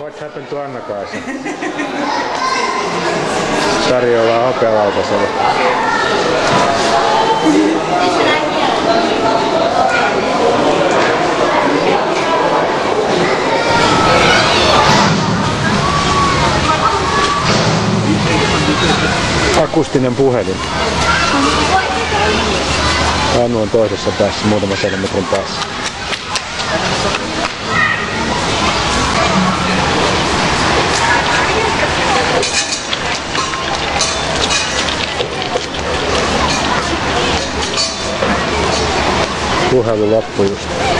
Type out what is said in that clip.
What happened to Anna-Kaisa? Tarjoillaan hopealautasella. Akustinen puhelin. Anu on toisessa päässä, muutama sadan metrin päässä. we'll have a lot for you.